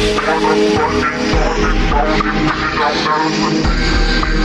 I'm a fucking fucking, fucking talking, talking,